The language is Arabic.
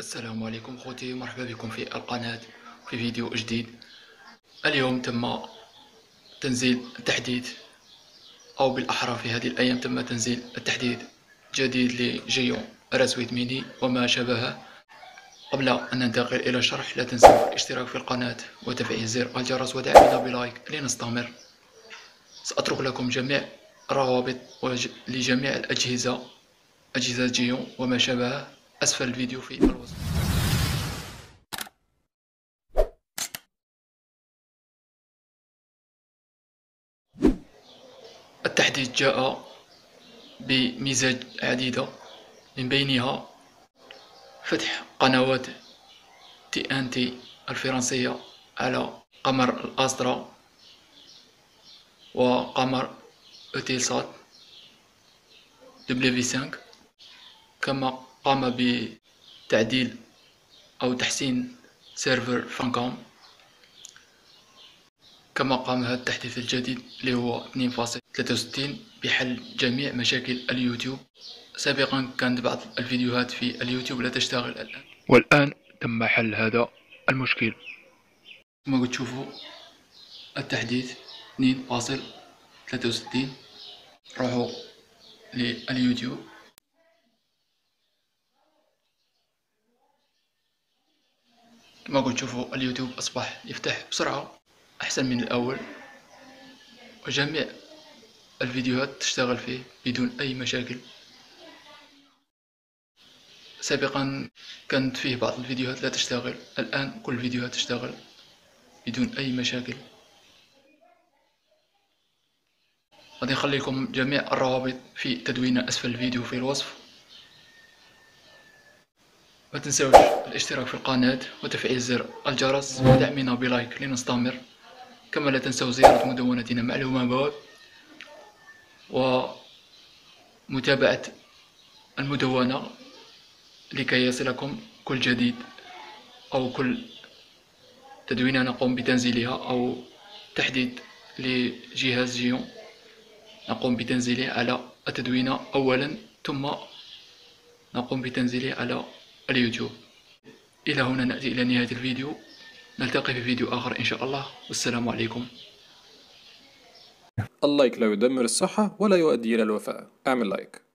السلام عليكم خوتي مرحبا بكم في القناة في فيديو جديد. اليوم تم تنزيل التحديث أو بالأحرى في هذه الأيام تم تنزيل التحديث جديد ل Geant RS huit mini وما شابهه. قبل أن ننتقل إلى الشرح لا تنسوا الاشتراك في القناة وتفعيل زر الجرس ودعمنا ب like لنستمر. سأترك لكم جميع الروابط لجميع الأجهزة أجهزة جيو وما شابهه. أسفل الفيديو في الوصف التحديث جاء بميزات عديدة. من بينها فتح قنوات TNT الفرنسية على قمر الأسترا وقمر Eutelsat W 5 كما قام بتعديل أو تحسين server Funcam. كما قام هذا التحديث الجديد اللي هو 2.63 بحل جميع مشاكل اليوتيوب. سابقا كانت بعض الفيديوهات في اليوتيوب لا تشتغل الآن. والآن تم حل هذا المشكل. كما تشوفوا التحديث 2.63 روحوا لليوتيوب. كما قلت شوفوا اليوتيوب أصبح يفتح بسرعة أحسن من الأول وجميع الفيديوهات تشتغل فيه بدون أي مشاكل. سابقا كانت فيه بعض الفيديوهات لا تشتغل الآن كل الفيديوهات تشتغل بدون أي مشاكل. غادي نخلي لكم جميع الروابط في تدوين أسفل الفيديو في الوصف. ما تنسوش الاشتراك في القناة وتفعيل زر الجرس ودعمنا بلايك لنستمر. كما لا تنسوا زيارة مدونتنا معلومة بواب ومتابعة المدونة لكي يصلكم كل جديد أو كل تدوينة نقوم بتنزيلها أو تحديث لجهاز جيون. نقوم بتنزيله على التدوينة أولا ثم نقوم بتنزيله على اليوتيوب. إلى هنا نأتي إلى نهاية الفيديو. نلتقي في فيديو آخر إن شاء الله. والسلام عليكم. ال like لا يدمر الصحة ولا يؤدي إلى الوفاة أعمل like.